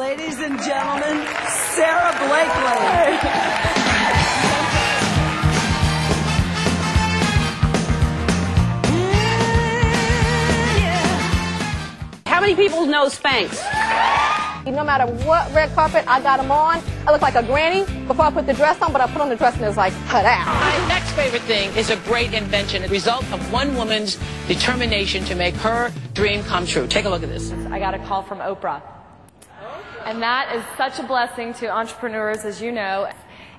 Ladies and gentlemen, Sara Blakely. How many people know Spanx? No matter what red carpet I got them on, I look like a granny before I put the dress on, but I put on the dress and it's like, cut out. My next favorite thing is a great invention, a result of one woman's determination to make her dream come true. Take a look at this. I got a call from Oprah. And that is such a blessing to entrepreneurs, as you know.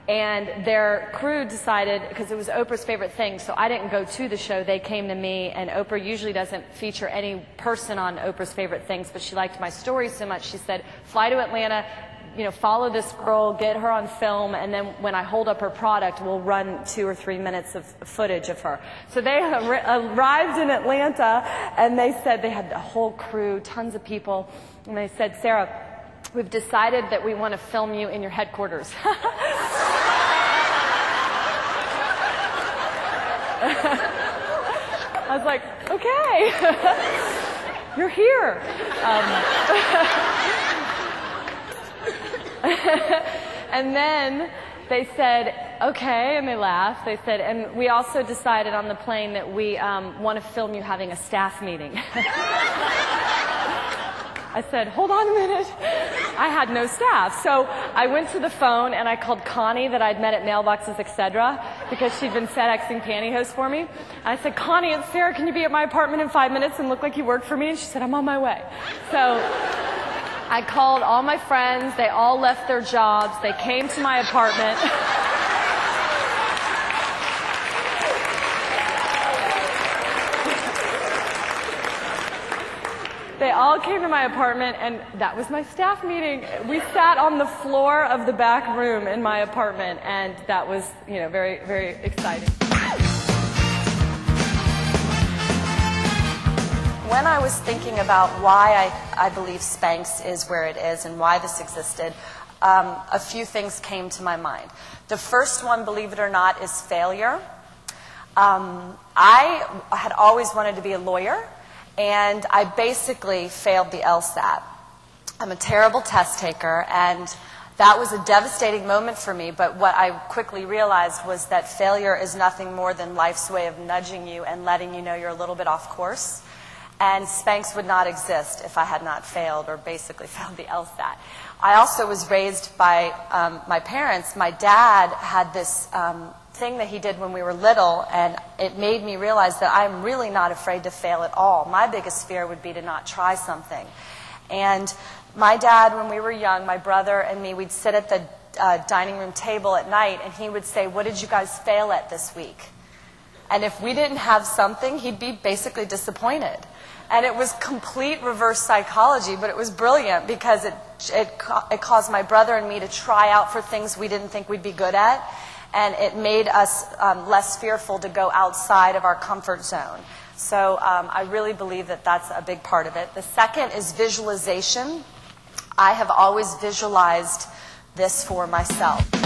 And their crew decided, because it was Oprah's favorite thing, so I didn't go to the show, they came to me, and Oprah usually doesn't feature any person on Oprah's favorite things, but she liked my story so much, she said, fly to Atlanta, you know, follow this girl, get her on film, and then when I hold up her product, we'll run two or three minutes of footage of her. So they ar- arrived in Atlanta, and they said they had a whole crew, tons of people, and they said, Sara, we've decided that we want to film you in your headquarters. I was like, okay, you're here. Um, and then they said, okay, and they laughed. They said, and we also decided on the plane that we um, want to film you having a staff meeting. I said, hold on a minute. I had no staff. So I went to the phone and I called Connie that I'd met at Mailboxes, etc., because she'd been FedExing pantyhose for me. I said, Connie, it's Sara. Can you be at my apartment in five minutes and look like you work for me? And she said, I'm on my way. So I called all my friends. They all left their jobs. They came to my apartment. They all came to my apartment, and that was my staff meeting. We sat on the floor of the back room in my apartment, and that was, you know, very, very exciting. When I was thinking about why I, I believe Spanx is where it is and why this existed, um, a few things came to my mind. The first one, believe it or not, is failure. Um, I had always wanted to be a lawyer and I basically failed the LSAT. I'm a terrible test taker, and that was a devastating moment for me. But what I quickly realized was that failure is nothing more than life's way of nudging you and letting you know you're a little bit off course. And Spanx would not exist if I had not failed or basically failed the LSAT. I also was raised by um, my parents. My dad had this um, thing that he did when we were little, and it made me realize that I'm really not afraid to fail at all. My biggest fear would be to not try something. And my dad, when we were young, my brother and me, we'd sit at the uh, dining room table at night, and he would say, What did you guys fail at this week? And if we didn't have something, he'd be basically disappointed. And it was complete reverse psychology, but it was brilliant because it, it, it caused my brother and me to try out for things we didn't think we'd be good at and it made us um, less fearful to go outside of our comfort zone. So um, I really believe that that's a big part of it. The second is visualization. I have always visualized this for myself.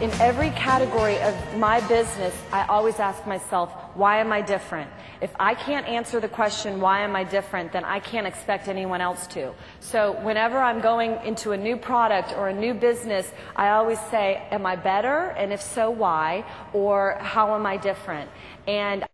In every category of my business, I always ask myself, why am I different? If I can't answer the question, why am I different, then I can't expect anyone else to. So whenever I'm going into a new product or a new business, I always say, am I better? And if so, why? Or how am I different? And